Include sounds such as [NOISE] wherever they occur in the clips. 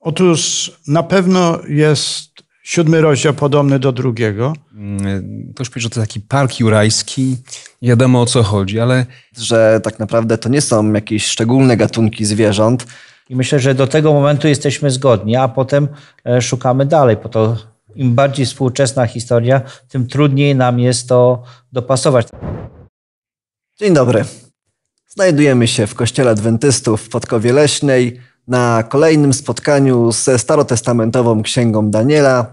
Otóż na pewno jest siódmy rozdział podobny do drugiego. Ktoś powie, że to taki park jurajski, nie wiadomo o co chodzi, ale Że tak naprawdę to nie są jakieś szczególne gatunki zwierząt, I myślę, że do tego momentu jesteśmy zgodni, a potem e, szukamy dalej, po to im bardziej współczesna historia, tym trudniej nam jest to dopasować. Dzień dobry. Znajdujemy się w kościele adwentystów w Podkowie Leśnej na kolejnym spotkaniu ze starotestamentową księgą Daniela.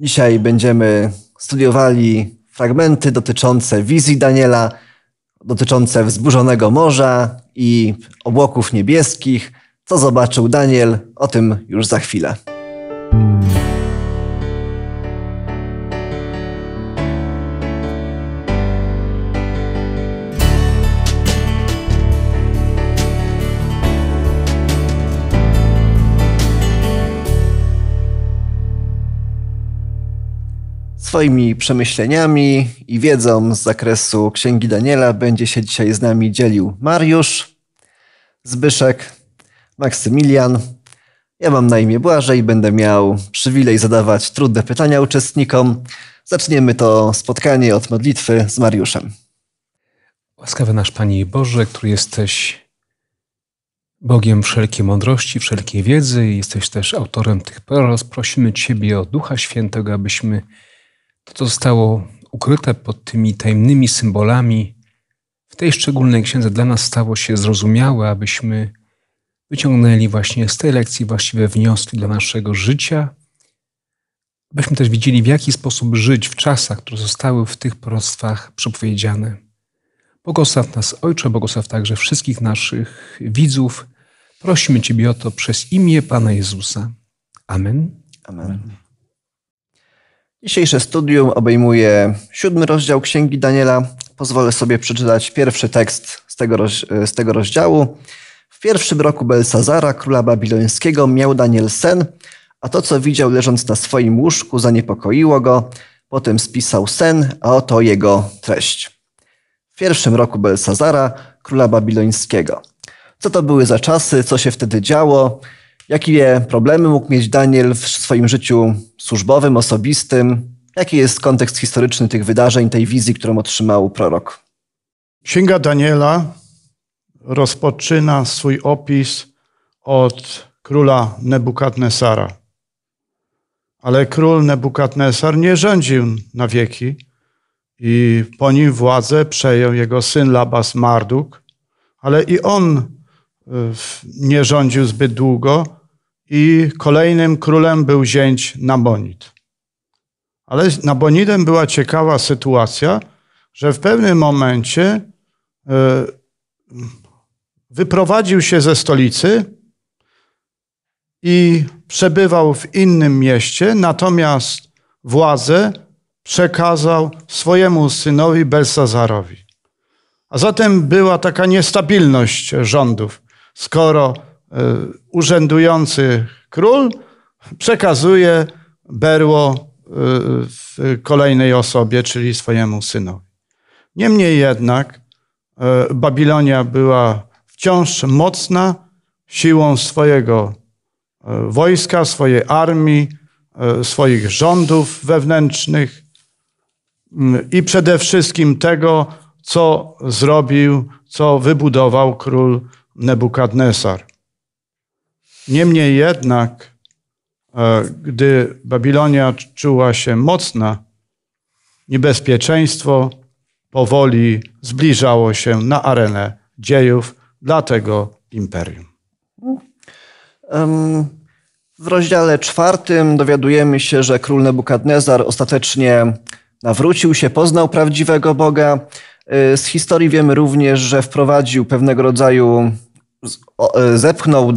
Dzisiaj będziemy studiowali fragmenty dotyczące wizji Daniela, dotyczące wzburzonego morza i obłoków niebieskich. Co zobaczył Daniel, o tym już za chwilę. Swoimi przemyśleniami i wiedzą z zakresu Księgi Daniela będzie się dzisiaj z nami dzielił Mariusz, Zbyszek, Maksymilian. Ja mam na imię Błażej będę miał przywilej zadawać trudne pytania uczestnikom. Zaczniemy to spotkanie od modlitwy z Mariuszem. łaskawy nasz Panie Boże, który jesteś Bogiem wszelkiej mądrości, wszelkiej wiedzy jesteś też autorem tych proroc, prosimy Ciebie o Ducha Świętego, abyśmy to, co zostało ukryte pod tymi tajemnymi symbolami, w tej szczególnej księdze dla nas stało się zrozumiałe, abyśmy wyciągnęli właśnie z tej lekcji właściwe wnioski dla naszego życia, abyśmy też widzieli, w jaki sposób żyć w czasach, które zostały w tych proroctwach przepowiedziane. Błogosław nas, Ojcze, błogosław także wszystkich naszych widzów. Prosimy Ciebie o to przez imię Pana Jezusa. Amen. Amen. Dzisiejsze studium obejmuje siódmy rozdział Księgi Daniela. Pozwolę sobie przeczytać pierwszy tekst z tego, z tego rozdziału. W pierwszym roku Belsazara, króla babilońskiego, miał Daniel sen, a to, co widział leżąc na swoim łóżku, zaniepokoiło go. Potem spisał sen, a oto jego treść. W pierwszym roku Belsazara, króla babilońskiego. Co to były za czasy, co się wtedy działo, jakie problemy mógł mieć Daniel w swoim życiu służbowym, osobistym, jaki jest kontekst historyczny tych wydarzeń, tej wizji, którą otrzymał prorok. Księga Daniela rozpoczyna swój opis od króla Nebukadnesara. Ale król Nebukadnesar nie rządził na wieki i po nim władzę przejął jego syn Labas Marduk, ale i on nie rządził zbyt długo i kolejnym królem był zięć Nabonid. Ale z Nabonidem była ciekawa sytuacja, że w pewnym momencie y, wyprowadził się ze stolicy i przebywał w innym mieście, natomiast władzę przekazał swojemu synowi Belsazarowi. A zatem była taka niestabilność rządów, skoro y, urzędujący król przekazuje berło w kolejnej osobie, czyli swojemu synowi. Niemniej jednak y, Babilonia była wciąż mocna siłą swojego wojska, swojej armii, swoich rządów wewnętrznych i przede wszystkim tego, co zrobił, co wybudował król Nebukadnesar. Niemniej jednak, gdy Babilonia czuła się mocna, niebezpieczeństwo powoli zbliżało się na arenę dziejów dla tego imperium. W rozdziale czwartym dowiadujemy się, że król Nebukadnezar ostatecznie nawrócił się, poznał prawdziwego Boga. Z historii wiemy również, że wprowadził pewnego rodzaju, zepchnął,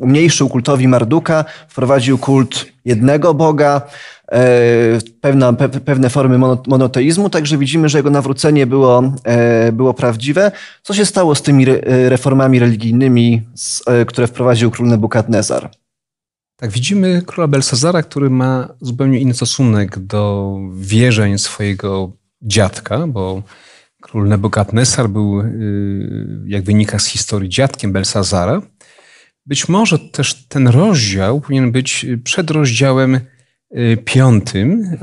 umniejszył kultowi Marduka, wprowadził kult jednego Boga, pewne, pewne formy monoteizmu, także widzimy, że jego nawrócenie było, było prawdziwe. Co się stało z tymi reformami religijnymi, które wprowadził król Nebukadnezar? Tak, widzimy króla Belsazara, który ma zupełnie inny stosunek do wierzeń swojego dziadka, bo król Nebukadnesar był, jak wynika z historii, dziadkiem Belsazara. być może też ten rozdział powinien być przed rozdziałem y, piątym,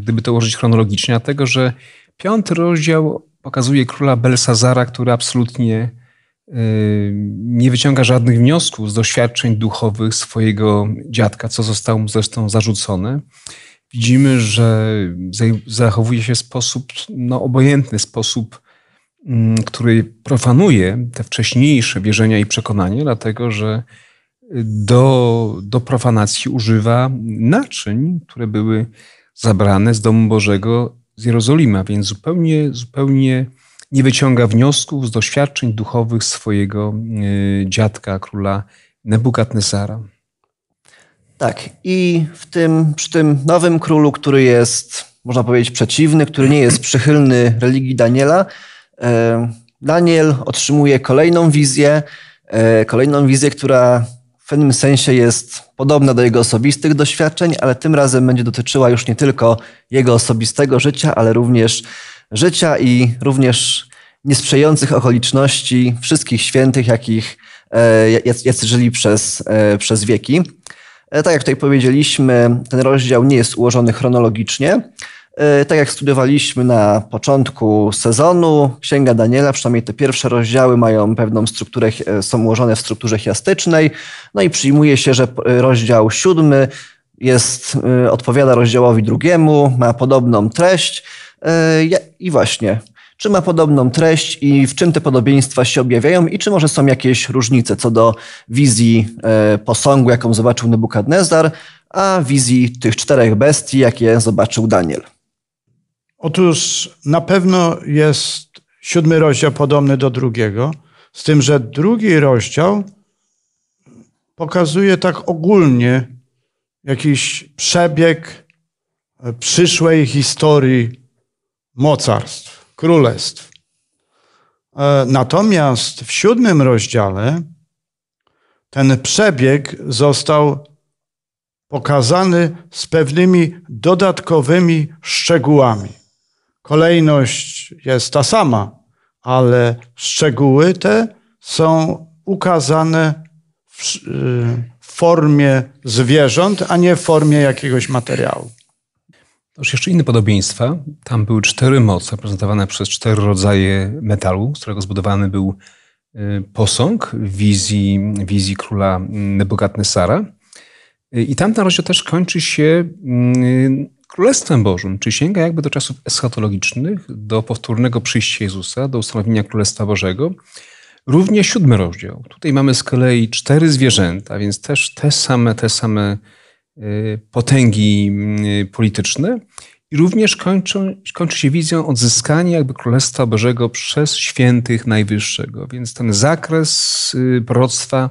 gdyby to ułożyć chronologicznie, dlatego że piąty rozdział pokazuje króla Belsazara, który absolutnie y, nie wyciąga żadnych wniosków z doświadczeń duchowych swojego dziadka, co zostało mu zresztą zarzucone. Widzimy, że zachowuje się sposób no, obojętny, sposób Mm, który profanuje te wcześniejsze wierzenia i przekonania, dlatego że do, do profanacji używa naczyń, które były zabrane z domu Bożego z Jerozolima, więc zupełnie, zupełnie nie wyciąga wniosków z doświadczeń duchowych swojego y, dziadka, króla Nebukadnesara. Tak, i w tym, przy tym nowym królu, który jest, można powiedzieć, przeciwny, który nie jest przychylny religii Daniela, E, Daniel otrzymuje kolejną wizję, e, kolejną wizję, która w pewnym sensie jest podobna do jego osobistych doświadczeń, ale tym razem będzie dotyczyła już nie tylko jego osobistego życia, ale również życia i również niesprzyjających okoliczności wszystkich świętych, jakich e, jacy żyli przez, przez wieki. Tak jak tutaj powiedzieliśmy, ten rozdział nie jest ułożony chronologicznie, E, tak jak studiowaliśmy na początku sezonu, Księga Daniela, przynajmniej te pierwsze rozdziały mają pewną strukturę, e, są ułożone w strukturze chiastycznej. No i przyjmuje się, że rozdział siódmy jest, e, odpowiada rozdziałowi drugiemu, ma podobną treść. I właśnie, czy ma podobną treść i w czym te podobieństwa się objawiają i czy może są jakieś różnice co do wizji posągu, jaką zobaczył Nebukadnezar, a wizji tych czterech bestii, jakie zobaczył Daniel. Otóż na pewno jest siódmy rozdział podobny do drugiego, z tym, że drugi rozdział pokazuje tak ogólnie jakiś przebieg przyszłej historii mocarstw, królestw. E, natomiast w siódmym rozdziale ten przebieg został pokazany z pewnymi dodatkowymi szczegółami. Kolejność jest ta sama, ale szczegóły te są ukazane w, w formie zwierząt, a nie w formie jakiegoś materiału. Już jeszcze inne podobieństwa. Tam były cztery moce prezentowane przez cztery rodzaje metalu, z którego zbudowany był y, posąg wizji, wizji króla Nebukadnesara. Y, I tamten rozdział też kończy się mm, Królestwem Bożym, czy sięga jakby do czasów eschatologicznych, do powtórnego przyjścia Jezusa, do ustanowienia Królestwa Bożego. Również siódmy rozdział. Tutaj mamy z kolei cztery zwierzęta, więc też te same, te same potęgi y, polityczne. I również kończą, kończy się wizją odzyskania jakby Królestwa Bożego przez świętych Najwyższego. Więc ten zakres y, proroctwa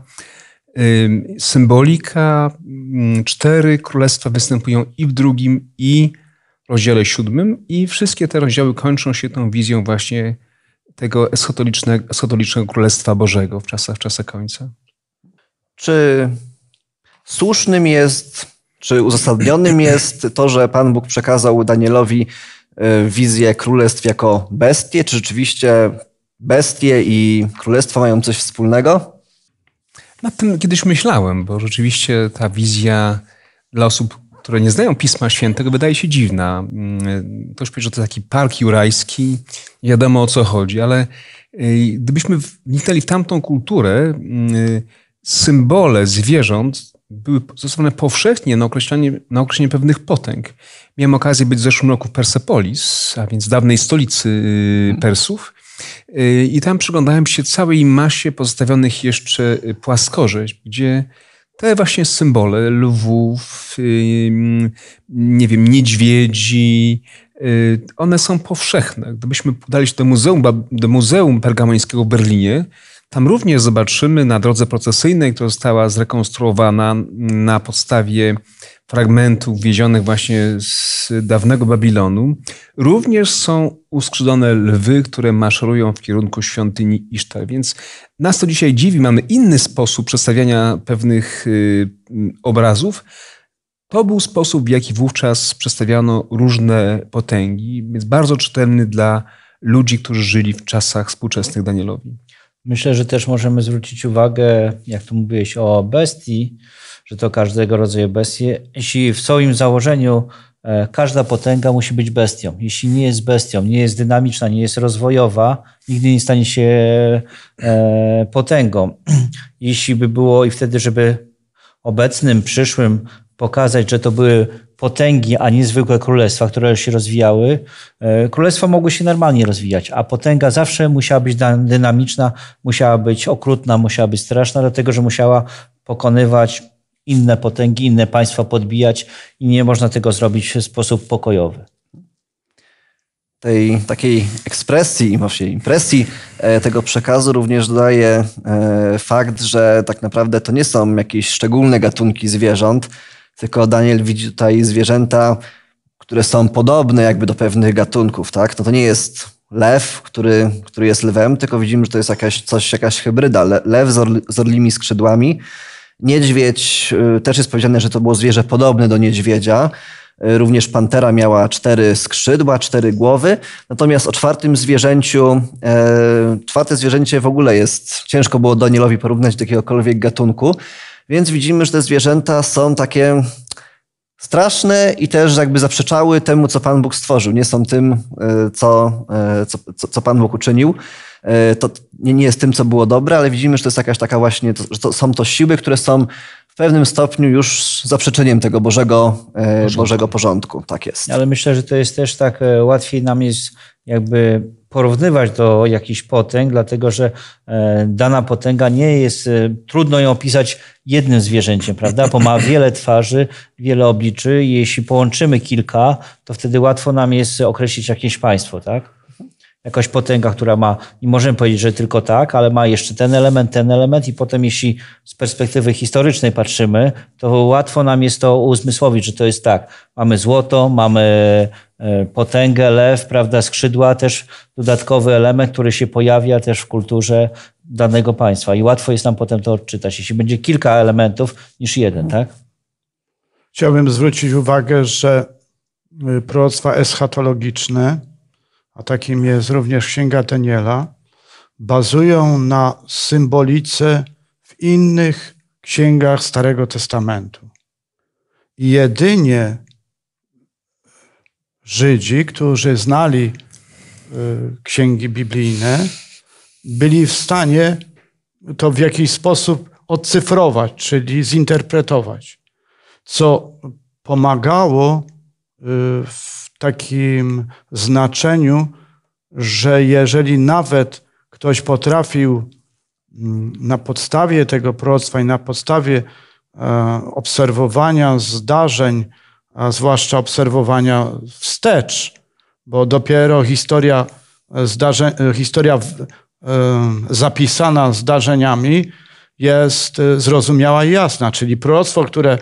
Symbolika, mm, cztery królestwa występują i w drugim, i w rozdziale siódmym, i wszystkie te rozdziały kończą się tą wizją właśnie tego eschatologicznego, eschatologicznego Królestwa Bożego w czasach, w czasach końca. Czy słusznym jest, czy uzasadnionym jest to, że Pan Bóg przekazał Danielowi e, wizję królestw jako bestie? Czy rzeczywiście bestie i królestwa mają coś wspólnego? Nad tym kiedyś myślałem, bo rzeczywiście ta wizja dla osób, które nie znają Pisma Świętego, wydaje się dziwna. Mm, ktoś powie, że to taki park jurajski, wiadomo o co chodzi, ale y, gdybyśmy wniknęli w tamtą kulturę, y, symbole zwierząt były stosowane powszechnie na określenie, na określenie pewnych potęg. Miałem okazję być w zeszłym roku w Persepolis, a więc dawnej stolicy y, Persów. I tam przyglądałem się całej masie pozostawionych jeszcze płaskorzeźb, gdzie te właśnie symbole lwów, nie wiem, niedźwiedzi, y, one są powszechne. Gdybyśmy udali się do muzeum, do muzeum Pergamońskiego w Berlinie, tam również zobaczymy na drodze procesyjnej, która została zrekonstruowana na podstawie fragmentów wiezionych właśnie z dawnego Babilonu, również są uskrzydlone lwy, które maszerują w kierunku świątyni Isztar. Więc nas to dzisiaj dziwi. Mamy inny sposób przedstawiania pewnych y, obrazów. To był sposób, w jaki wówczas przedstawiano różne potęgi, więc bardzo czytelny dla ludzi, którzy żyli w czasach współczesnych Danielowi. Myślę, że też możemy zwrócić uwagę, jak tu mówiłeś o bestii, że to każdego rodzaju bestie. Jeśli w swoim założeniu e, każda potęga musi być bestią. Jeśli nie jest bestią, nie jest dynamiczna, nie jest rozwojowa, nigdy nie stanie się e, potęgą. [CLEARS THROAT] Jeśli by było i wtedy, żeby obecnym, przyszłym pokazać, że to były potęgi, a nie zwykłe królestwa, które się rozwijały. E, królestwa mogły się normalnie rozwijać, a potęga zawsze musiała być dynamiczna, musiała być okrutna, musiała być straszna, dlatego że musiała pokonywać inne potęgi, inne państwa podbijać i nie można tego zrobić w sposób pokojowy. Tej takiej ekspresji, właściwie impresji e, tego przekazu również dodaje e, fakt, że tak naprawdę to nie są jakieś szczególne gatunki zwierząt, tylko Daniel widzi tutaj zwierzęta, które są podobne jakby do pewnych gatunków, tak? No to nie jest lew, który, który jest lwem, tylko widzimy, że to jest jakaś, coś, jakaś hybryda. Lew z, orli, z orlimi skrzydłami. Niedźwiedź, y, też jest powiedziane, że to było zwierzę podobne do niedźwiedzia. Y, również pantera miała cztery skrzydła, cztery głowy. Natomiast o czwartym zwierzęciu, e, czwarte zwierzęcie w ogóle jest, ciężko było Danielowi porównać do jakiegokolwiek gatunku. Więc widzimy, że te zwierzęta są takie straszne i też jakby zaprzeczały temu, co Pan Bóg stworzył. Nie są tym, e, co, e, co, co Pan Bóg uczynił. E, to nie, nie jest tym, co było dobre, ale widzimy, że to jest jakaś taka właśnie, że to są to siły, które są w pewnym stopniu już zaprzeczeniem tego Bożego porządku. Bożego porządku. Tak jest. Ale myślę, że to jest też tak, łatwiej nam jest jakby porównywać do jakichś potęg, dlatego że e, dana potęga nie jest, e, trudno ją opisać jednym zwierzęciem, prawda? Bo ma wiele twarzy, wiele obliczy jeśli połączymy kilka, to wtedy łatwo nam jest określić jakieś państwo, tak? Jakaś potęga, która ma, nie możemy powiedzieć, że tylko tak, ale ma jeszcze ten element, ten element i potem jeśli z perspektywy historycznej patrzymy, to łatwo nam jest to uzmysłowić, że to jest tak. Mamy złoto, mamy e, potęgę, lew, prawda, skrzydła, też dodatkowy element, który się pojawia też w kulturze danego państwa i łatwo jest nam potem to odczytać, jeśli będzie kilka elementów niż jeden, tak? Chciałbym zwrócić uwagę, że y, proroctwa eschatologiczne a takim jest również Księga Daniela, bazują na symbolice w innych księgach Starego Testamentu. I jedynie Żydzi, którzy znali y, księgi biblijne, byli w stanie to w jakiś sposób odcyfrować, czyli zinterpretować, co pomagało y, w takim znaczeniu, że jeżeli nawet ktoś potrafił mm, na podstawie tego proroctwa i na podstawie e, obserwowania zdarzeń, a zwłaszcza obserwowania wstecz, bo dopiero historia, zdarzeń, historia e, zapisana zdarzeniami jest zrozumiała i jasna, czyli proroctwo, które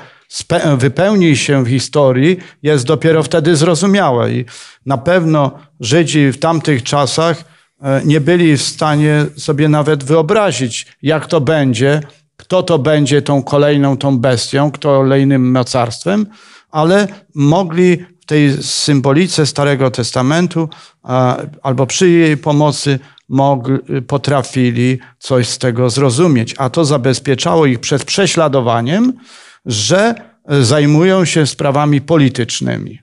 wypełni się w historii, jest dopiero wtedy zrozumiałe. I na pewno Żydzi w tamtych czasach e, nie byli w stanie sobie nawet wyobrazić, jak to będzie, kto to będzie tą kolejną, tą bestią, kolejnym mocarstwem, ale mogli w tej symbolice Starego Testamentu albo przy jej pomocy mogli, potrafili coś z tego zrozumieć. A to zabezpieczało ich przed prześladowaniem, że zajmują się sprawami politycznymi.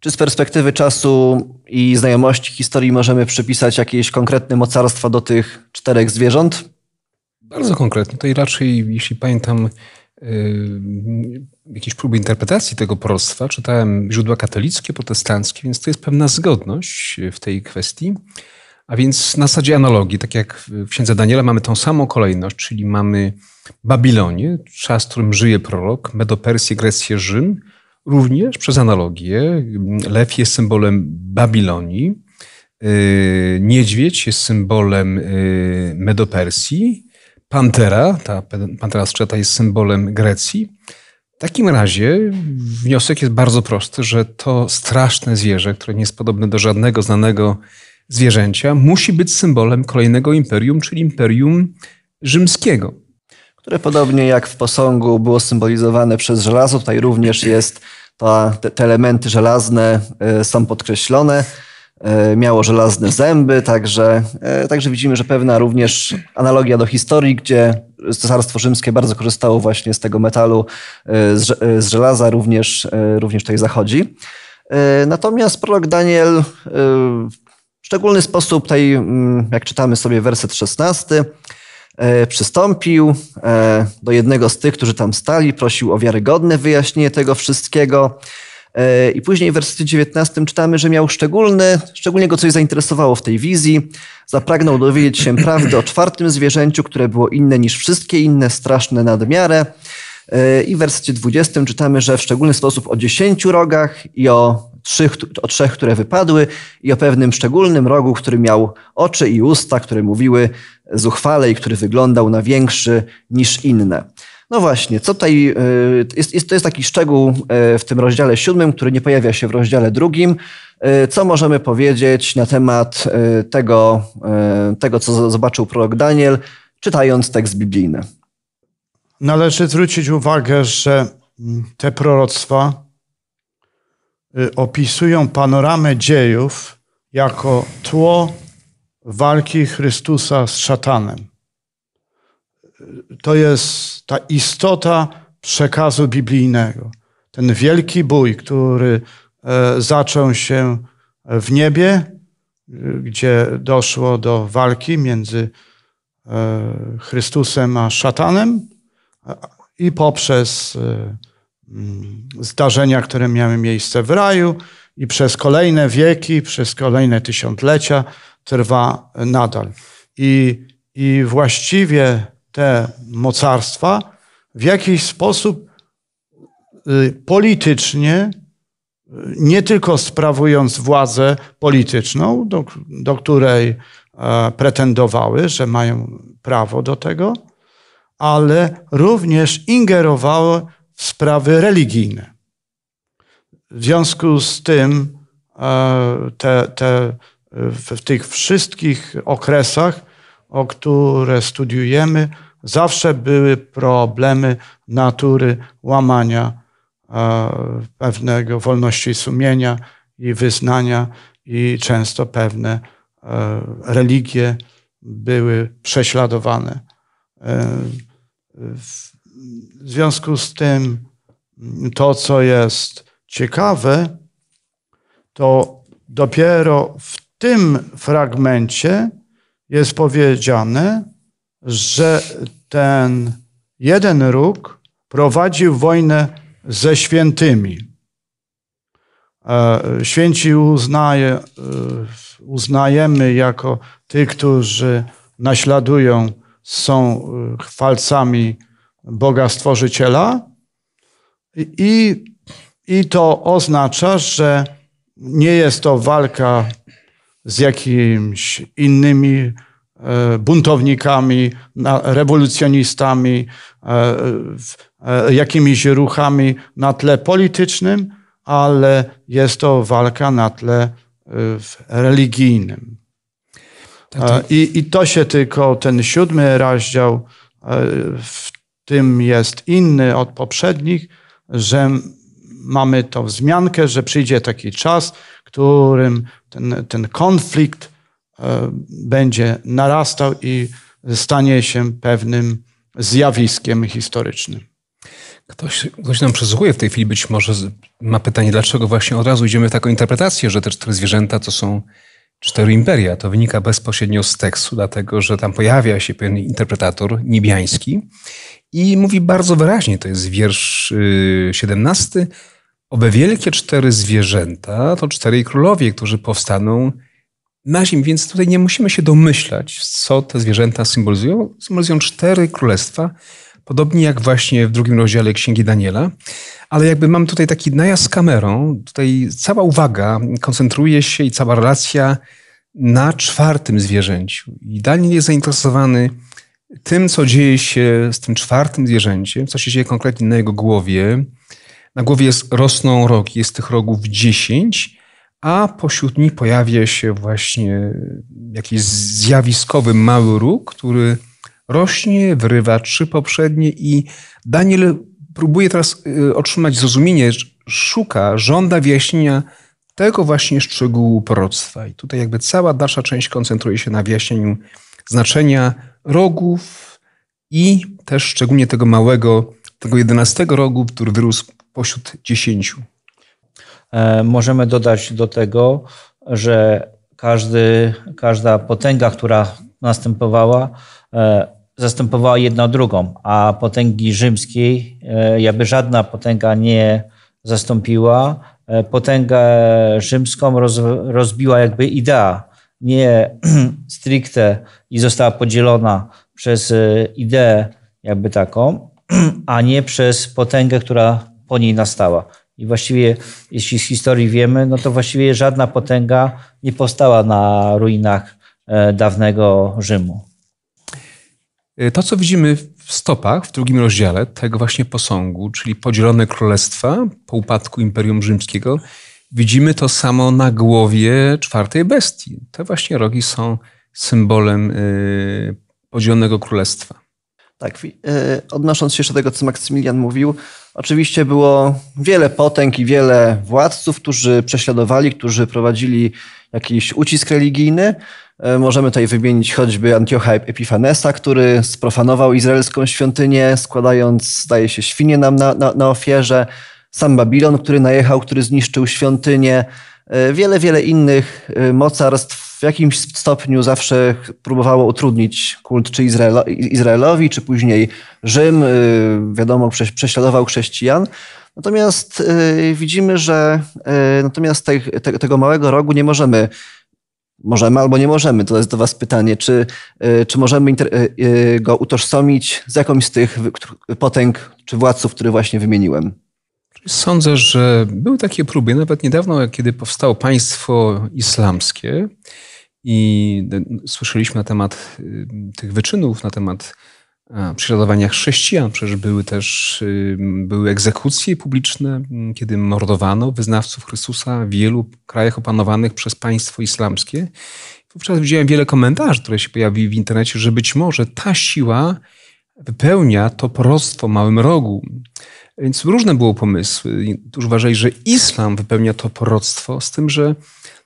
Czy z perspektywy czasu i znajomości historii możemy przypisać jakieś konkretne mocarstwa do tych czterech zwierząt? Bardzo konkretnie. Tutaj raczej, jeśli pamiętam, yy, jakieś próby interpretacji tego proroctwa, czytałem źródła katolickie, protestanckie, więc to jest pewna zgodność w tej kwestii. A więc na zasadzie analogii, tak jak w księdze Daniela mamy tą samą kolejność, czyli mamy Babilonię, czas, w którym żyje prorok, Medopersję, Grecję, Rzym, również przez analogię. Lew jest symbolem Babilonii, y, niedźwiedź jest symbolem y, Medopersji, pantera, ta pantera skrzata jest symbolem Grecji. W takim razie wniosek jest bardzo prosty, że to straszne zwierzę, które nie jest podobne do żadnego znanego zwierzęcia, musi być symbolem kolejnego imperium, czyli imperium rzymskiego. Które podobnie jak w posągu było symbolizowane przez żelazo, tutaj również jest, to, te, te elementy żelazne e, są podkreślone. e, miało żelazne zęby, także, e, także widzimy, że pewna również analogia do historii, gdzie Cesarstwo Rzymskie bardzo korzystało właśnie z tego metalu, z, z żelaza również, również tutaj zachodzi. Natomiast prorok Daniel szczególny sposób tutaj, mm, jak czytamy sobie werset 16, przystąpił do jednego z tych, którzy tam stali, prosił o wiarygodne wyjaśnienie tego wszystkiego. E, I później w wersji 19 czytamy, że miał szczególny, szczególnie go coś zainteresowało w tej wizji. Zapragnął dowiedzieć się [CLEARS THROAT] prawdy o czwartym zwierzęciu, które było inne niż wszystkie inne, straszne nadmiarę. E, I w wersji 20 czytamy, że w szczególny sposób o dziesięciu rogach i o o trzech, które wypadły, i o pewnym szczególnym rogu, który miał oczy i usta, które mówiły zuchwale i który wyglądał na większy niż inne. No właśnie, co tutaj y, jest, jest, to jest taki szczegół y, w tym rozdziale siódmym, który nie pojawia się w rozdziale drugim. Y, co możemy powiedzieć na temat tego, tego co zobaczył prorok Daniel, czytając tekst biblijny? Należy zwrócić uwagę, że te proroctwa opisują panoramę dziejów jako tło walki Chrystusa z szatanem to jest ta istota przekazu biblijnego. Ten wielki bój, który e, zaczął się w niebie, gdzie doszło do walki między e, Chrystusem a szatanem i poprzez e, zdarzenia, które miały miejsce w raju i przez kolejne wieki, przez kolejne tysiąclecia trwa nadal. I, i właściwie te mocarstwa w jakiś sposób y, politycznie, y, nie tylko sprawując władzę polityczną, do, do której e, pretendowały, że mają prawo do tego, ale również ingerowały sprawy religijne. W związku z tym e, te, te, w tych wszystkich okresach o które studiujemy, zawsze były problemy natury łamania e, pewnego wolności sumienia i wyznania, i często pewne e, religie były prześladowane. W związku z tym, to co jest ciekawe, to dopiero w tym fragmencie jest powiedziane, że ten jeden róg prowadził wojnę ze świętymi. E, święci uznaje, e, uznajemy jako tych, którzy naśladują, są e, chwalcami Boga Stworzyciela. I, I to oznacza, że nie jest to walka z jakimiś innymi e, buntownikami, rewolucjonistami, e, e, jakimiś ruchami na tle politycznym, ale jest to walka na tle religijnym. I, I to się tylko, ten siódmy rozdział w tym jest inny od poprzednich, że mamy tą wzmiankę, że przyjdzie taki czas, którym ten, ten konflikt e, będzie narastał i stanie się pewnym zjawiskiem historycznym. Ktoś, ktoś nam przesłuchuje w tej chwili, być może ma pytanie, dlaczego właśnie od razu idziemy w taką interpretację, że te cztery zwierzęta to są cztery imperia. To wynika bezpośrednio z tekstu, dlatego że tam pojawia się pewien interpretator niebiański i mówi bardzo wyraźnie, to jest wiersz 17, y, Owe wielkie cztery zwierzęta to czterej królowie, którzy powstaną na ziemi, więc tutaj nie musimy się domyślać, co te zwierzęta symbolizują. Symbolizują cztery królestwa, podobnie jak właśnie w drugim rozdziale Księgi Daniela. Ale jakby mam tutaj taki najazd z kamerą, tutaj cała uwaga koncentruje się i cała relacja na czwartym zwierzęciu. I Daniel jest zainteresowany tym, co dzieje się z tym czwartym zwierzęciem, co się dzieje konkretnie na jego głowie, na głowie jest, rosną rogi, jest tych rogów dziesięć, a pośród nich pojawia się właśnie jakiś zjawiskowy mały róg, który rośnie, wyrywa trzy poprzednie i Daniel próbuje teraz y, otrzymać zrozumienie, szuka, żąda wyjaśnienia, tego właśnie szczegółu proroctwa. I tutaj jakby cała dalsza część koncentruje się na wyjaśnieniu znaczenia rogów i też szczególnie tego małego, tego jedenastego rogu, który wyrósł pośród dziesięciu. E, możemy dodać do tego, że każdy, każda potęga, która następowała, e, zastępowała jedna drugą, a potęgi rzymskiej e, jakby żadna potęga nie zastąpiła. Potęgę rzymską roz, rozbiła jakby idea, nie [CLEARS THROAT] stricte i została podzielona przez ideę jakby taką, [CLEARS THROAT] a nie przez potęgę, która po niej nastała. I właściwie, jeśli z historii wiemy, no to właściwie żadna potęga nie powstała na ruinach e, dawnego Rzymu. E, to, co widzimy w stopach w drugim rozdziale tego właśnie posągu, czyli podzielone królestwa po upadku Imperium Rzymskiego, widzimy to samo na głowie czwartej bestii. Te właśnie rogi są symbolem e, podzielonego królestwa. Tak, odnosząc się jeszcze do tego, co Maksymilian mówił, Oczywiście było wiele potęg i wiele władców, którzy prześladowali, którzy prowadzili jakiś ucisk religijny. E, możemy tutaj wymienić choćby Antiocha Epifanesa, który sprofanował izraelską świątynię, składając, zdaje się, świnie nam na, na, na ofierze. Sam Babilon, który najechał, który zniszczył świątynię. E, wiele, wiele innych e, mocarstw w jakimś stopniu zawsze próbowało utrudnić kult czy Izraelo, Izraelowi, czy później Rzym, y, wiadomo, prześladował chrześcijan. Natomiast widzimy, że natomiast te, te, tego małego rogu nie możemy Możemy albo nie możemy. To jest do Was pytanie, czy, czy możemy go utożsamić z jakąś z tych potęg czy władców, które właśnie wymieniłem. Sądzę, że były takie próby. Nawet niedawno, kiedy powstało państwo islamskie, i słyszeliśmy na temat y, tych wyczynów, na temat prześladowania chrześcijan. Przecież były też były egzekucje publiczne, kiedy mordowano wyznawców Chrystusa w wielu krajach opanowanych przez państwo islamskie. Wówczas widziałem wiele komentarzy, które się pojawiły w internecie, że być może ta siła wypełnia to proroctwo w małym rogu. Więc różne było pomysły. Którzy uważali, że islam wypełnia to proroctwo, z tym, że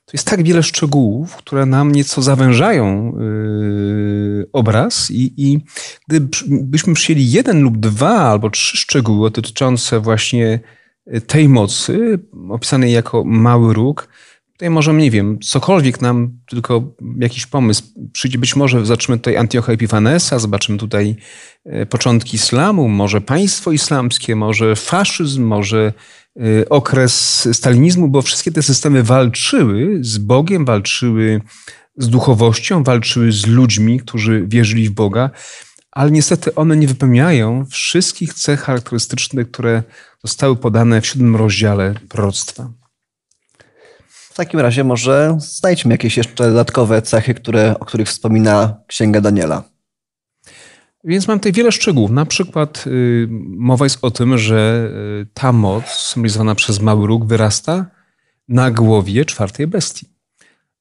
to jest tak wiele szczegółów, które nam nieco zawężają yy, obraz i, i gdybyśmy przyjęli jeden lub dwa albo trzy szczegóły dotyczące właśnie tej mocy, opisanej jako mały róg, tutaj możemy, nie wiem, cokolwiek nam, tylko jakiś pomysł przyjdzie. Być może zobaczymy tutaj Antiocha Epifanesa, zobaczymy tutaj e, początki islamu, może państwo islamskie, może faszyzm, może Y, okres stalinizmu, bo wszystkie te systemy walczyły z Bogiem, walczyły z duchowością, walczyły z ludźmi, którzy wierzyli w Boga, ale niestety one nie wypełniają wszystkich cech charakterystycznych, które zostały podane w siódmym rozdziale proroctwa. W takim razie może znajdźmy jakieś jeszcze dodatkowe cechy, które, o których wspomina Księga Daniela. Więc mam tutaj wiele szczegółów. Na przykład y, mowa jest o tym, że y, ta moc symbolizowana przez mały róg wyrasta na głowie czwartej bestii.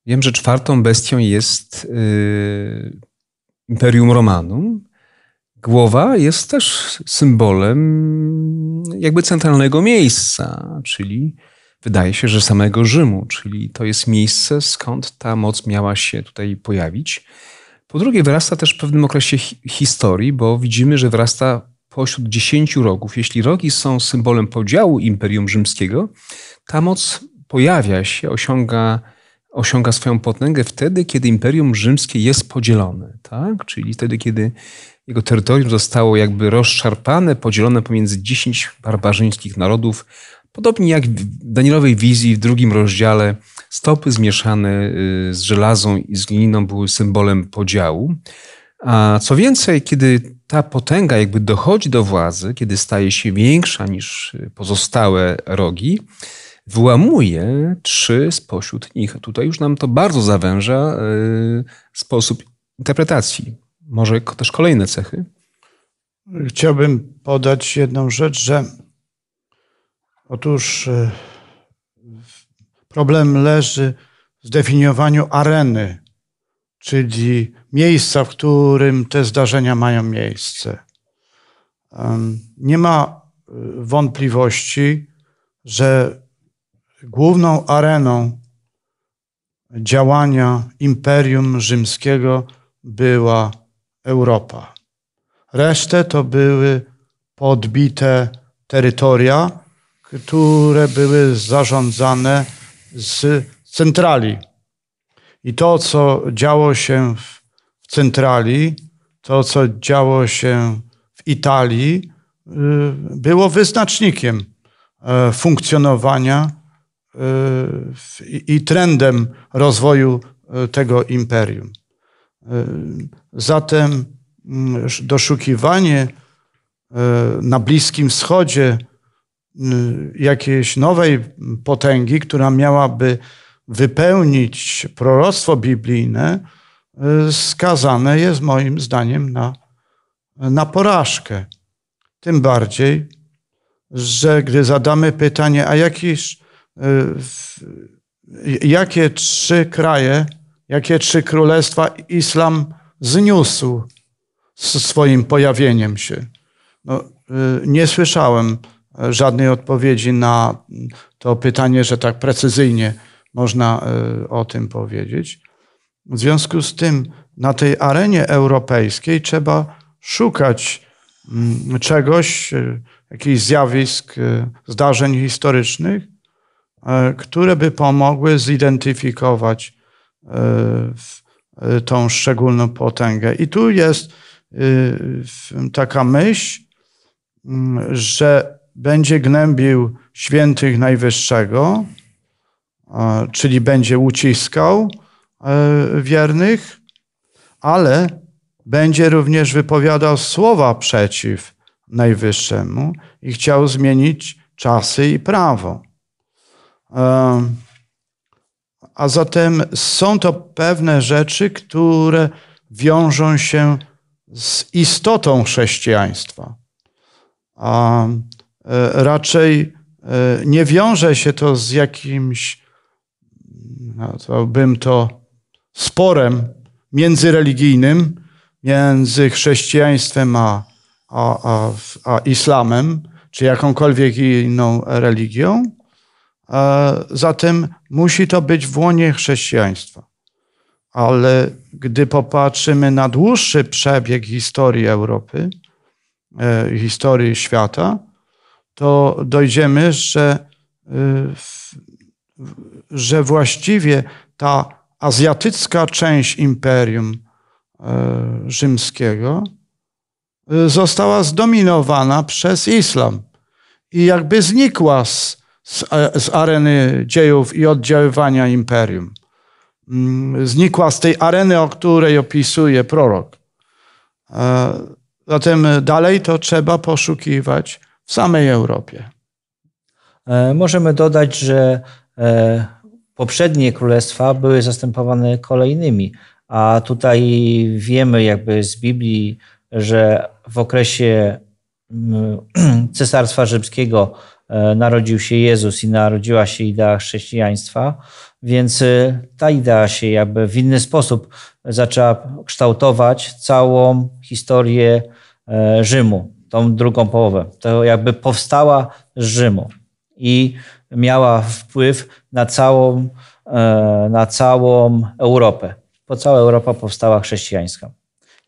Wiem, że czwartą bestią jest y, Imperium Romanum. Głowa jest też symbolem jakby centralnego miejsca, czyli wydaje się, że samego Rzymu, czyli to jest miejsce, skąd ta moc miała się tutaj pojawić. Po drugie, wyrasta też w pewnym okresie historii, bo widzimy, że wyrasta pośród dziesięciu rogów. Jeśli rogi są symbolem podziału Imperium Rzymskiego, ta moc pojawia się, osiąga, osiąga swoją potęgę wtedy, kiedy Imperium Rzymskie jest podzielone, tak? czyli wtedy, kiedy jego terytorium zostało jakby rozszarpane, podzielone pomiędzy dziesięć barbarzyńskich narodów, podobnie jak w Danielowej wizji w drugim rozdziale Stopy zmieszane y, z żelazą i z glininą były symbolem podziału. A co więcej, kiedy ta potęga jakby dochodzi do władzy, kiedy staje się większa niż pozostałe rogi, wyłamuje trzy spośród nich. Tutaj już nam to bardzo zawęża y, sposób interpretacji. Może też kolejne cechy. Chciałbym podać jedną rzecz, że otóż y, Problem leży w zdefiniowaniu areny, czyli miejsca, w którym te zdarzenia mają miejsce. Nie ma y, wątpliwości, że główną areną działania Imperium Rzymskiego była Europa. Resztę to były podbite terytoria, które były zarządzane z centrali. I to, co działo się w centrali, to, co działo się w Italii, y, było wyznacznikiem e, funkcjonowania y, i trendem rozwoju e, tego imperium. E, zatem mm, doszukiwanie na Bliskim Wschodzie jakiejś nowej potęgi, która miałaby wypełnić proroctwo biblijne, skazane jest moim zdaniem na, na porażkę. Tym bardziej, że gdy zadamy pytanie, a jakiś, jakie trzy kraje, jakie trzy królestwa islam zniósł swoim pojawieniem się? No, nie słyszałem żadnej odpowiedzi na to pytanie, że tak precyzyjnie można o tym powiedzieć. W związku z tym na tej arenie europejskiej trzeba szukać mm, czegoś, e, jakichś zjawisk, e, zdarzeń historycznych, e, które by pomogły zidentyfikować tą szczególną potęgę. I tu jest taka myśl, mm, że będzie gnębił świętych Najwyższego, czyli będzie uciskał, E, wiernych, ale będzie również wypowiadał słowa przeciw Najwyższemu i chciał zmienić czasy i prawo. E, a zatem są to pewne rzeczy, które wiążą się z istotą chrześcijaństwa. E, raczej nie wiąże się to z jakimś, nazwałbym to, sporem międzyreligijnym między chrześcijaństwem a, a, a, a islamem, czy jakąkolwiek inną religią. Zatem musi to być w łonie chrześcijaństwa. Ale gdy popatrzymy na dłuższy przebieg historii Europy, e, historii świata, to dojdziemy, że, e, że właściwie ta azjatycka część imperium e, rzymskiego e, została zdominowana przez islam i jakby znikła z, z, z areny dziejów i oddziaływania imperium. Mm, znikła z tej areny, o której opisuje prorok. E, zatem dalej to trzeba poszukiwać w samej Europie. Możemy dodać, że poprzednie królestwa były zastępowane kolejnymi, a tutaj wiemy jakby z Biblii, że w okresie [CLEARS THROAT] Cesarstwa Rzymskiego e, narodził się Jezus i narodziła się idea chrześcijaństwa, więc e, ta idea się jakby w inny sposób zaczęła kształtować całą historię e, Rzymu, tą drugą połowę. To jakby powstała z Rzymu. I miała wpływ na całą, e, na całą Europę. Po cała Europa powstała chrześcijańska.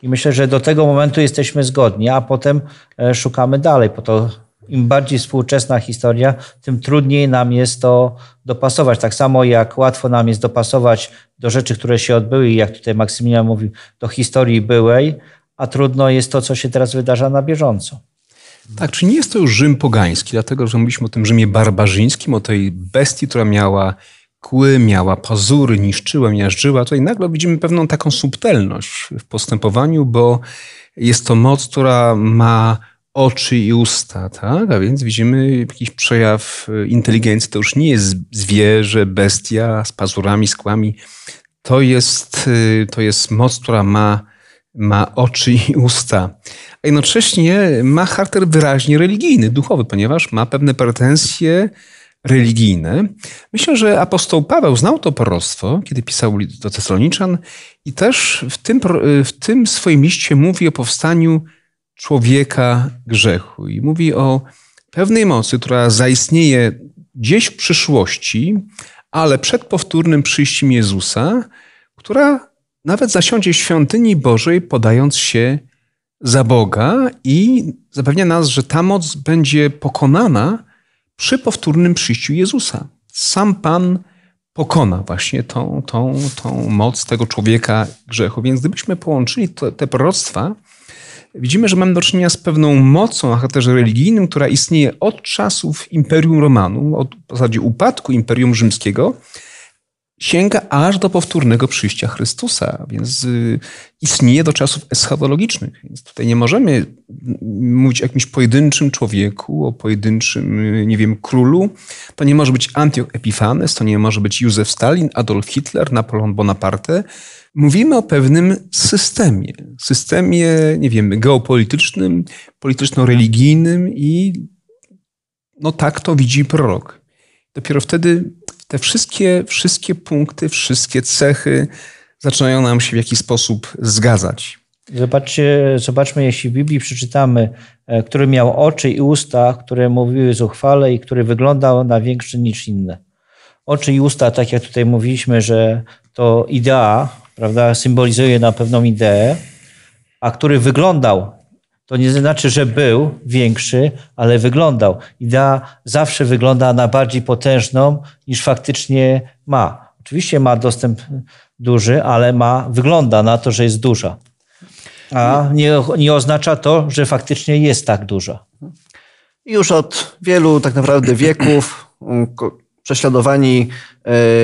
I myślę, że do tego momentu jesteśmy zgodni, a potem e, szukamy dalej. Po to im bardziej współczesna historia, tym trudniej nam jest to dopasować. Tak samo jak łatwo nam jest dopasować do rzeczy, które się odbyły, jak tutaj Maksymilian mówił, do historii byłej, a trudno jest to, co się teraz wydarza na bieżąco. Tak, czy nie jest to już Rzym pogański, dlatego że mówiliśmy o tym Rzymie barbarzyńskim, o tej bestii, która miała kły, miała pazury, niszczyła, miażdżyła. Tutaj nagle widzimy pewną taką subtelność w postępowaniu, bo jest to moc, która ma oczy i usta, tak? A więc widzimy jakiś przejaw inteligencji. To już nie jest zwierzę, bestia z pazurami, z kłami. To jest, to jest moc, która ma, ma oczy i usta a jednocześnie ma charakter wyraźnie religijny, duchowy, ponieważ ma pewne pretensje religijne. Myślę, że apostoł Paweł znał to proroctwo, kiedy pisał do Tesaloniczan i też w tym, w tym swoim liście mówi o powstaniu człowieka grzechu i mówi o pewnej mocy, która zaistnieje gdzieś w przyszłości, ale przed powtórnym przyjściem Jezusa, która nawet zasiądzie w świątyni Bożej, podając się za Boga i zapewnia nas, że ta moc będzie pokonana przy powtórnym przyjściu Jezusa. Sam Pan pokona właśnie tą, tą, tą moc tego człowieka grzechu. Więc gdybyśmy połączyli to, te proroctwa, widzimy, że mamy do czynienia z pewną mocą o charakterze religijnym, która istnieje od czasów Imperium Romanum, od w zasadzie upadku Imperium Rzymskiego, sięga aż do powtórnego przyjścia Chrystusa, więc y, istnieje do czasów eschatologicznych. Więc tutaj nie możemy mówić o jakimś pojedynczym człowieku, o pojedynczym, y, nie wiem, królu. To nie może być Antioch Epifanes, to nie może być Józef Stalin, Adolf Hitler, Napoleon Bonaparte. Mówimy o pewnym systemie. Systemie, nie wiem, geopolitycznym, polityczno-religijnym i no tak to widzi prorok. Dopiero wtedy te wszystkie, wszystkie punkty, wszystkie cechy zaczynają nam się w jakiś sposób zgadzać. Zobaczcie, zobaczmy, jeśli w Biblii przeczytamy, e, który miał oczy i usta, które mówiły zuchwale i który wyglądał na większy niż inne. Oczy i usta, tak jak tutaj mówiliśmy, że to idea, prawda, symbolizuje na pewną ideę, a który wyglądał, to nie znaczy, że był większy, ale wyglądał. Idea zawsze wygląda na bardziej potężną niż faktycznie ma. Oczywiście ma dostęp duży, ale ma, wygląda na to, że jest duża. A nie, nie oznacza to, że faktycznie jest tak duża. Już od wielu tak naprawdę wieków mm, prześladowani,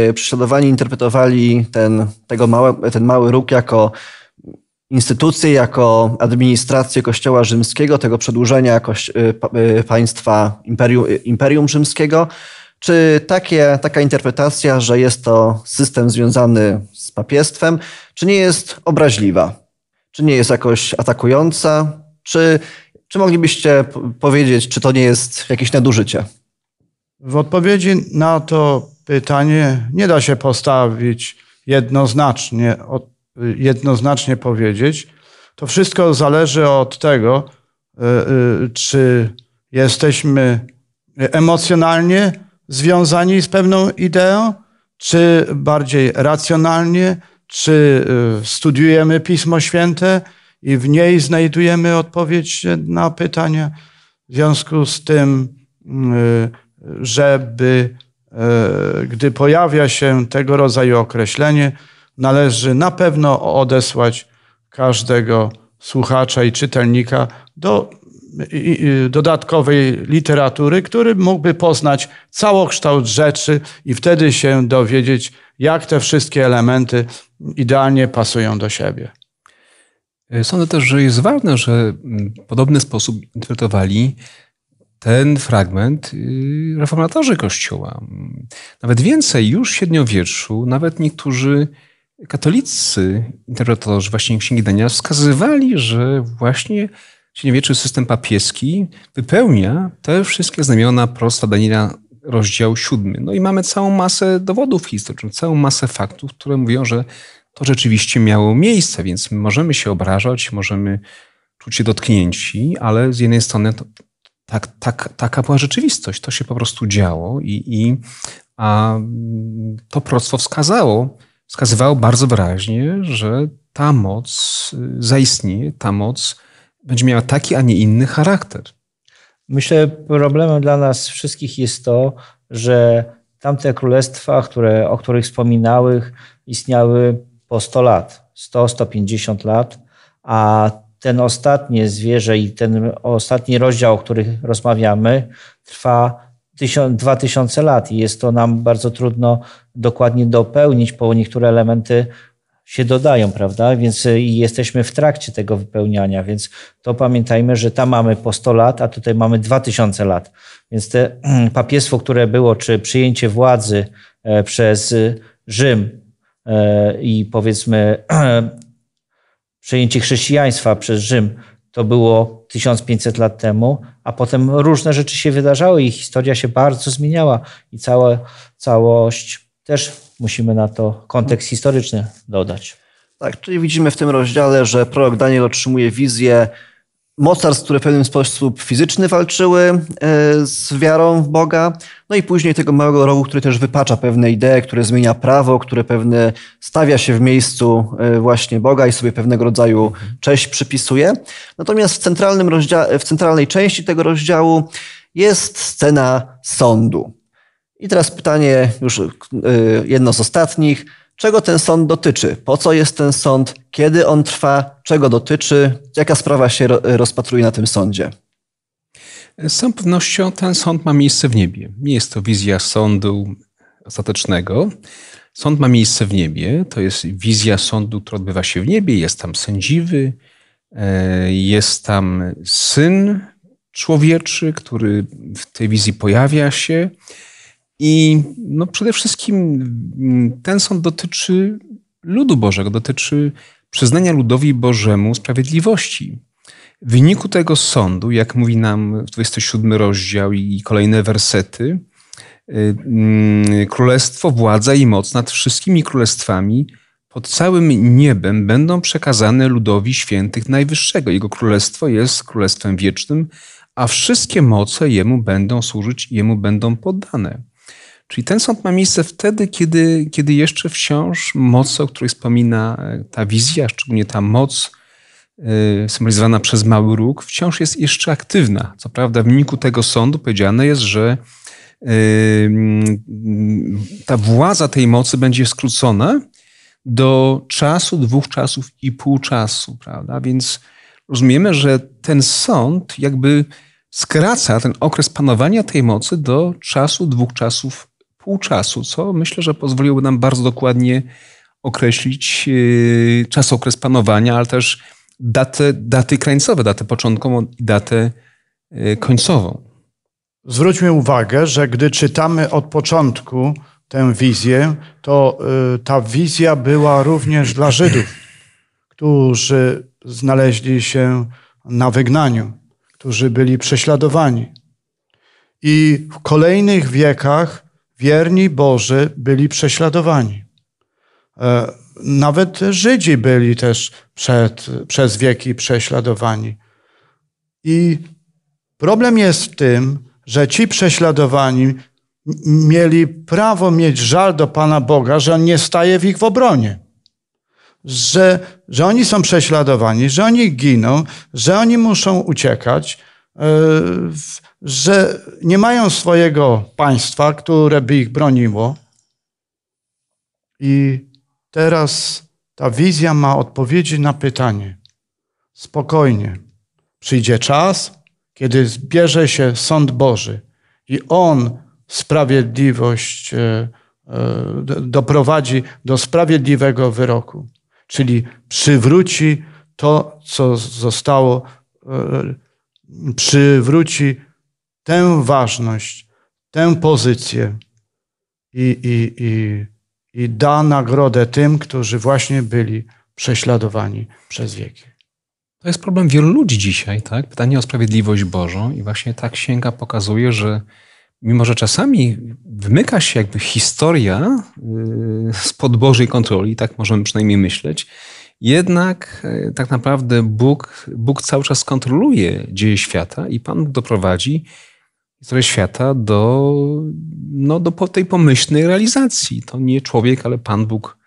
yy, prześladowani interpretowali ten, tego małe, ten mały róg jako instytucję, jako administrację Kościoła Rzymskiego, tego przedłużenia y, y, państwa Imperium, Imperium Rzymskiego. Czy takie, taka interpretacja, że jest to system związany z papiestwem, czy nie jest obraźliwa? Czy nie jest jakoś atakująca? Czy, czy moglibyście powiedzieć, czy to nie jest jakieś nadużycie? W odpowiedzi na to pytanie nie da się postawić jednoznacznie jednoznacznie powiedzieć. To wszystko zależy od tego, e, e, czy jesteśmy emocjonalnie związani z pewną ideą, czy bardziej racjonalnie, czy studiujemy Pismo Święte i w niej znajdujemy odpowiedź na pytania. W związku z tym, żeby gdy pojawia się tego rodzaju określenie, należy na pewno odesłać każdego słuchacza i czytelnika do dodatkowej literatury, który mógłby poznać całokształt rzeczy i wtedy się dowiedzieć, jak te wszystkie elementy idealnie pasują do siebie. Sądzę też, że jest ważne, że w podobny sposób interpretowali ten fragment y, reformatorzy Kościoła. Nawet więcej, już w średniowieczu, nawet niektórzy katolicy interpretatorzy właśnie Księgi Daniela wskazywali, że właśnie średniowieczny system papieski wypełnia te wszystkie znamiona prosta Daniela rozdział siódmy. No i mamy całą masę dowodów historycznych, całą masę faktów, które mówią, że to rzeczywiście miało miejsce, więc możemy się obrażać, możemy czuć się dotknięci, ale z jednej strony to, tak, tak, taka była rzeczywistość. To się po prostu działo i, i a to proroctwo wskazało, wskazywało bardzo wyraźnie, że ta moc y, zaistnieje, ta moc będzie miała taki, a nie inny charakter. Myślę, problemem dla nas wszystkich jest to, że tamte królestwa, które, o których wspominałych, istniały po 100 lat, 100-150 lat, a ten ostatnie zwierzę i ten ostatni rozdział, o którym rozmawiamy, trwa dwa tysiące lat i jest to nam bardzo trudno dokładnie dopełnić, bo niektóre elementy się dodają, prawda? Więc y, jesteśmy w trakcie tego wypełniania, więc to pamiętajmy, że tam mamy po 100 lat, a tutaj mamy 2000 lat. Więc te [CLEARS THROAT] papiestwo, które było, czy przyjęcie władzy e, przez y, Rzym e, i powiedzmy [CLEARS THROAT] przejęcie chrześcijaństwa przez Rzym, to było 1500 lat temu, a potem różne rzeczy się wydarzały i historia się bardzo zmieniała i cała całość też musimy na to kontekst historyczny dodać. Tak, czyli widzimy w tym rozdziale, że prorok Daniel otrzymuje wizję mocarstw, które w pewien sposób fizyczny walczyły e, z wiarą w Boga, no i później tego małego rogu, który też wypacza pewne idee, które zmienia prawo, które pewne stawia się w miejscu e, właśnie Boga i sobie pewnego rodzaju cześć przypisuje. Natomiast w, centralnym rozdzia- w centralnej części tego rozdziału jest scena sądu. I teraz pytanie, już e, jedno z ostatnich. Czego ten sąd dotyczy? Po co jest ten sąd? Kiedy on trwa? Czego dotyczy? Jaka sprawa się rozpatruje na tym sądzie? Z całą pewnością ten sąd ma miejsce w niebie. Nie jest to wizja sądu ostatecznego. Sąd ma miejsce w niebie. To jest wizja sądu, która odbywa się w niebie. Jest tam sędziwy, e, jest tam syn człowieczy, który w tej wizji pojawia się. I no przede wszystkim mm, ten sąd dotyczy ludu Bożego, dotyczy przyznania ludowi Bożemu sprawiedliwości. W wyniku tego sądu, jak mówi nam 27 rozdział i kolejne wersety, y, mm, królestwo, władza i moc nad wszystkimi królestwami pod całym niebem będą przekazane ludowi świętych Najwyższego. Jego królestwo jest królestwem wiecznym, a wszystkie moce jemu będą służyć, jemu będą poddane. Czyli ten sąd ma miejsce wtedy, kiedy, kiedy jeszcze wciąż moc, o której wspomina e, ta wizja, szczególnie ta moc e, symbolizowana przez mały róg, wciąż jest jeszcze aktywna. Co prawda, w wyniku tego sądu powiedziane jest, że e, ta władza tej mocy będzie skrócona do czasu, dwóch czasów i pół czasu, prawda? Więc rozumiemy, że ten sąd jakby skraca ten okres panowania tej mocy do czasu, dwóch czasów pół czasu, co myślę, że pozwoliłoby nam bardzo dokładnie określić yy, czas, okres panowania, ale też datę, daty krańcowe, datę początkową i datę yy, końcową. Zwróćmy uwagę, że gdy czytamy od początku tę wizję, to yy, ta wizja była również dla Żydów, którzy znaleźli się na wygnaniu, którzy byli prześladowani. I w kolejnych wiekach wierni Boży byli prześladowani. E, nawet Żydzi byli też przed, przez wieki prześladowani. I problem jest w tym, że ci prześladowani mieli prawo mieć żal do Pana Boga, że On nie staje w ich w obronie. Że, że oni są prześladowani, że oni giną, że oni muszą uciekać, że nie mają swojego państwa, które by ich broniło. I teraz ta wizja ma odpowiedzi na pytanie. Spokojnie. Przyjdzie czas, kiedy zbierze się sąd Boży i On sprawiedliwość e, e, doprowadzi do sprawiedliwego wyroku, czyli przywróci to, co zostało, e, przywróci tę ważność, tę pozycję i, i, i, i da nagrodę tym, którzy właśnie byli prześladowani przez wieki. To jest problem wielu ludzi dzisiaj, tak? Pytanie o sprawiedliwość Bożą i właśnie ta księga pokazuje, że mimo, że czasami wymyka się jakby historia y, spod Bożej kontroli, tak możemy przynajmniej myśleć, jednak y, tak naprawdę Bóg, Bóg cały czas kontroluje dzieje świata i Pan Bóg doprowadzi historię świata do, no, do tej pomyślnej realizacji. To nie człowiek, ale Pan Bóg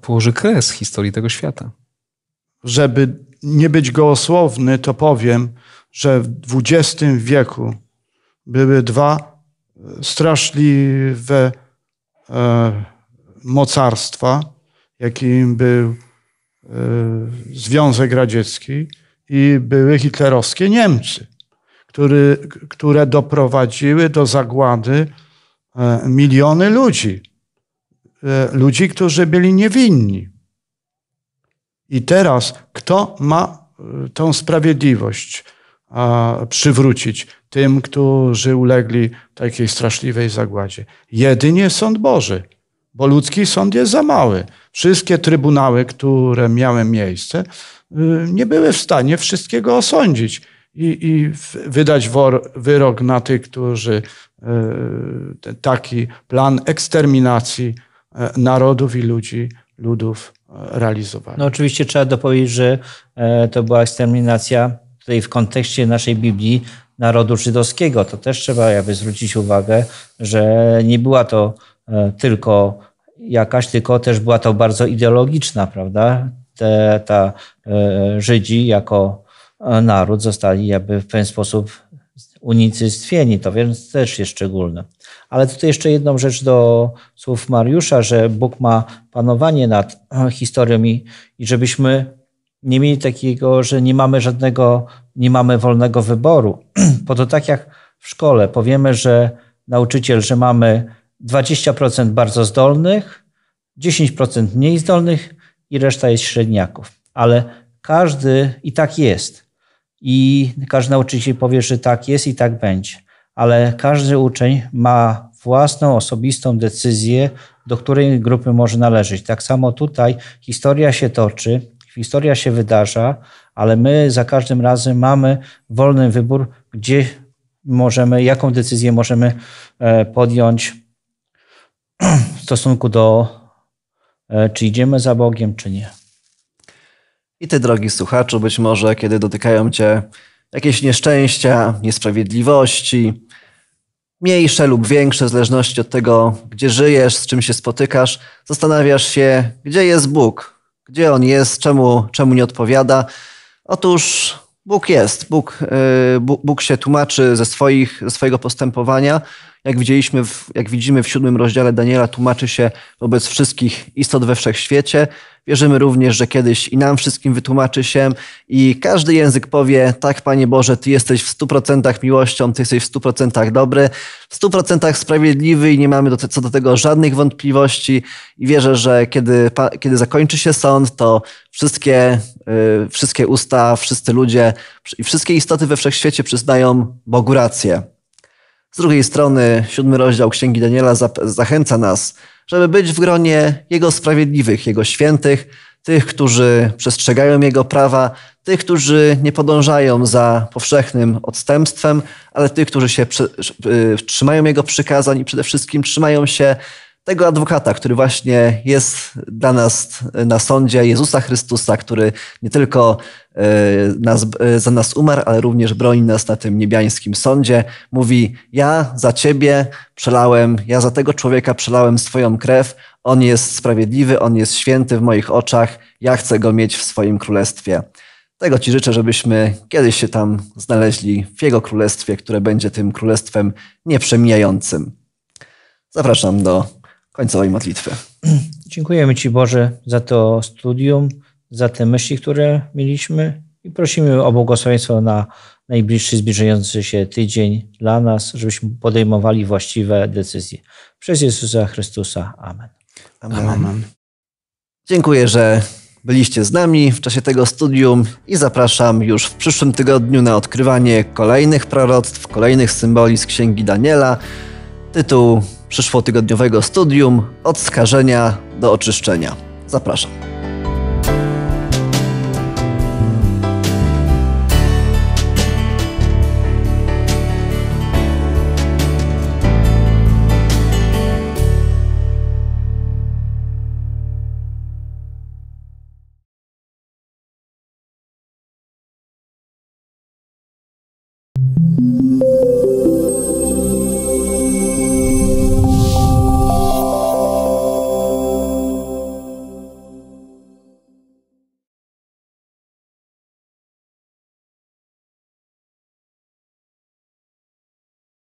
położy kres historii tego świata. Żeby nie być gołosłowny, to powiem, że w XX wieku były dwa straszliwe e, mocarstwa, jakim był e, Związek Radziecki i były hitlerowskie Niemcy który, które doprowadziły do zagłady e, miliony ludzi. E, ludzi, którzy byli niewinni. I teraz kto ma e, tą sprawiedliwość przywrócić tym, którzy ulegli takiej straszliwej zagładzie? Jedynie sąd Boży, bo ludzki sąd jest za mały. Wszystkie trybunały, które miały miejsce, nie były w stanie wszystkiego osądzić i, i wydać wor, wyrok na tych, którzy e, taki plan eksterminacji e, narodów i ludzi, ludów e, realizowali. No oczywiście trzeba dopowiedzieć, że to była eksterminacja tutaj w kontekście naszej Biblii narodu żydowskiego. To też trzeba jakby zwrócić uwagę, że nie była to e, tylko jakaś, tylko też była to bardzo ideologiczna, prawda? Te, ta e, Żydzi jako e, naród zostali jakby w pewien sposób unicestwieni, to więc też jest szczególne. Ale tutaj jeszcze jedną rzecz do słów Mariusza, że Bóg ma panowanie nad historią i, i żebyśmy nie mieli takiego, że nie mamy żadnego, nie mamy wolnego wyboru. [CLEARS THROAT] Bo to tak jak w szkole powiemy, że nauczyciel, że mamy 20% bardzo zdolnych, 10% mniej zdolnych i reszta jest średniaków. Ale każdy i tak jest. I każdy nauczyciel powie, że tak jest i tak będzie. Ale każdy uczeń ma własną, osobistą decyzję, do której grupy może należeć. Tak samo tutaj historia się toczy, historia się wydarza, ale my za każdym razem mamy wolny wybór, gdzie możemy, jaką decyzję możemy e, podjąć w stosunku do, e, czy idziemy za Bogiem, czy nie. I ty, drogi słuchaczu, być może kiedy dotykają cię jakieś nieszczęścia, niesprawiedliwości, mniejsze lub większe, w zależności od tego, gdzie żyjesz, z czym się spotykasz, zastanawiasz się, gdzie jest Bóg, gdzie On jest, czemu, czemu nie odpowiada. Otóż Bóg jest, Bóg, y, Bóg się tłumaczy ze, swoich, ze swojego postępowania. Jak, widzieliśmy w, jak widzimy w siódmym rozdziale Daniela, tłumaczy się wobec wszystkich istot we wszechświecie. Wierzymy również, że kiedyś i nam wszystkim wytłumaczy się i każdy język powie, tak Panie Boże, Ty jesteś w stu procentach miłością, Ty jesteś w stu procentach dobry, w stu procentach sprawiedliwy i nie mamy do, co do tego żadnych wątpliwości i wierzę, że kiedy, kiedy zakończy się sąd, to wszystkie, yy, wszystkie usta, wszyscy ludzie i wszystkie istoty we wszechświecie przyznają Bogu rację. Z drugiej strony, siódmy rozdział Księgi Daniela zachęca nas, żeby być w gronie Jego sprawiedliwych, Jego świętych, tych, którzy przestrzegają Jego prawa, tych, którzy nie podążają za powszechnym odstępstwem, ale tych, którzy się trzymają Jego przykazań i przede wszystkim trzymają się tego adwokata, który właśnie jest dla nas na sądzie, Jezusa Chrystusa, który nie tylko e, nas, e, za nas umarł, ale również broni nas na tym niebiańskim sądzie. Mówi: Ja za ciebie przelałem, ja za tego człowieka przelałem swoją krew. On jest sprawiedliwy, on jest święty w moich oczach. Ja chcę go mieć w swoim królestwie. Tego Ci życzę, żebyśmy kiedyś się tam znaleźli w Jego królestwie, które będzie tym królestwem nieprzemijającym. Zapraszam do końcowej modlitwy. Dziękujemy Ci Boże za to studium, za te myśli, które mieliśmy i prosimy o błogosławieństwo na najbliższy zbliżający się tydzień dla nas, żebyśmy podejmowali właściwe decyzje. Przez Jezusa Chrystusa. Amen. Amen. Amen. Dziękuję, że byliście z nami w czasie tego studium i zapraszam już w przyszłym tygodniu na odkrywanie kolejnych proroctw, kolejnych symboli z Księgi Daniela. Tytuł przyszłotygodniowego studium Od skażenia do oczyszczenia. Zapraszam.